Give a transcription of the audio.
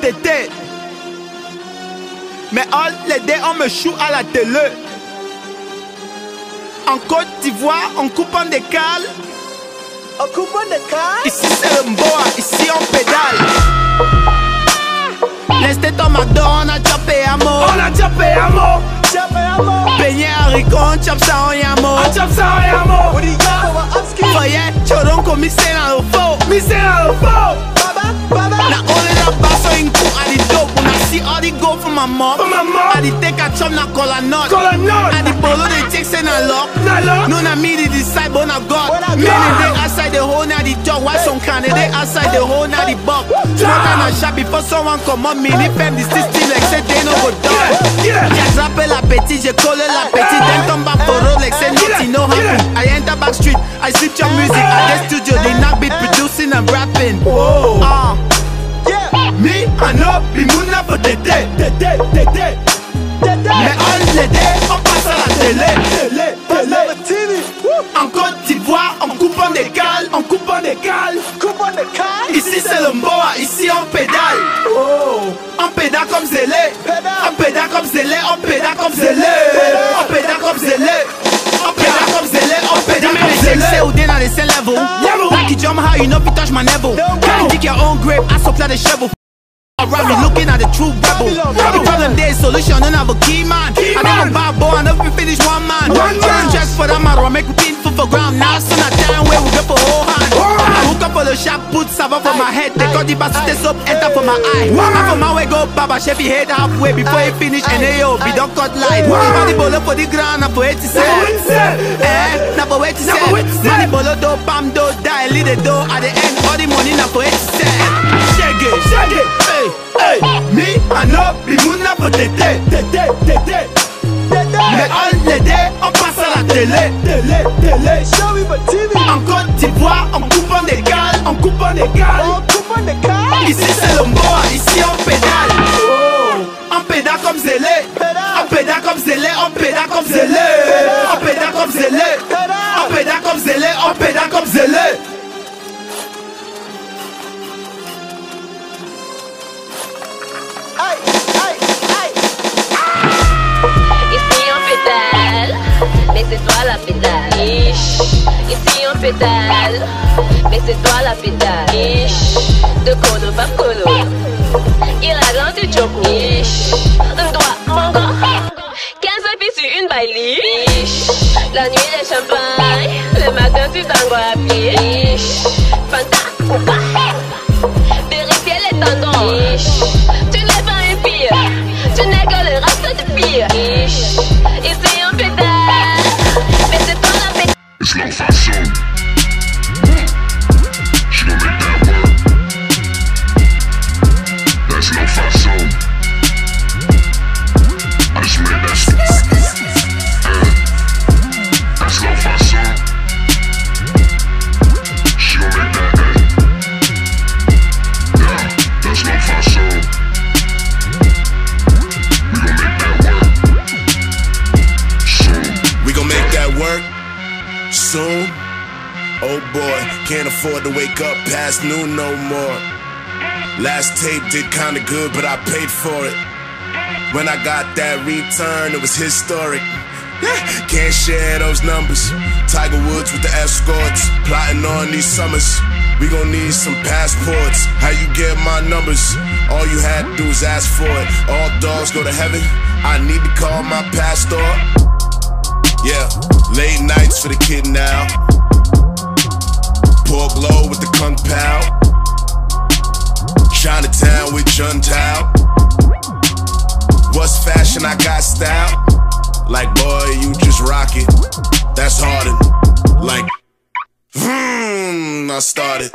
tété. Mais all les day on me choue à la télé. En Côte d'Ivoire, on coupe en décale. On coupe en décale? Ici c'est le Mboa, ici on pédale. L'instant on McDo, on a chopé à mot. On a chopé à mot. Peigné haricot, on chop ça en yamo. On chop ça en yamo. Foyer, choron comme misé dans le faux. Misé dans le faux. Baba, baba. Na only that bass so in cool and the dope. When I see all the go for my mom. For my mom. I the take a chop na cola nut. Cola nut. And the bolo they take say na lock. Na lock. No na me the decide but na God. Many they outside the hole na the dog. Why some can they outside the hole na the buck. Smoke and a shot before someone come up me. Ni fem the system like say they no go down. Yeah, yeah. J'attrape la petite, j'ai collé la petite ah. Then tombe back for road like say nothing no happen I enter back street, I switch your music Mais all les on passe à la télé Télé, télé. TV. En Côte d'Ivoire, on coupe en décale On coupe en décale Coupe en décale. Ici c'est le Mboa, ici on pédale Oh. On pédale comme zélé Pédale. On pédale comme zélé, on pédale comme zélé On pédale comme zélé On pédale comme zélé, on pédale comme zélé jump high, you know touch my level No. Can't dig your own grave, I supply the shovel Me looking at the true rebel. The problem there is solution, don't have a key man Key I never man. bad boy, I never finish one man. One man. just for that matter, I make me pin foot for ground. Now so not time where we go for whole hand. I hook up for the shop, put savon for my head. They cut the basket, Aye. they soap, enter for my eye. Half of my way go baba, chef he head halfway Before he finish, and be don't cut light One. Money bolo for the ground, and for 80 Now what cents. Eh, na for 80 for 80 cents. Money bolo do, bam do, die, lead the door At the end, all the money na for 80 cents tété Tété, tété. Tété. Mais les day, on passe à la télé Télé, télé. Show me TV. En Côte d'Ivoire, on coupe en décale On coupe en décale. On coupe en décale. Ici c'est le Mboa, Ici on pédale, mais c'est toi la pédale. De colo par colo, il a dans du choco. Ish. Un doigt, gars. 15 filles sur une baile. Ish. La nuit des champagne, le matin tu tango à pied. Ish. Boy, can't afford to wake up past noon no more. Last tape did kinda good, but I paid for it. When I got that return, it was historic. Can't share those numbers. Tiger Woods with the escorts, plotting on these summers. We gon' need some passports. How you get my numbers? All you had to do is ask for it. All dogs go to heaven. I need to call my pastor. Yeah, late nights for the kid now. The. Chinatown with Jun Tao. What's fashion? I got style. Like, boy, you just rock it. That's hardened. Like, hmm, I started.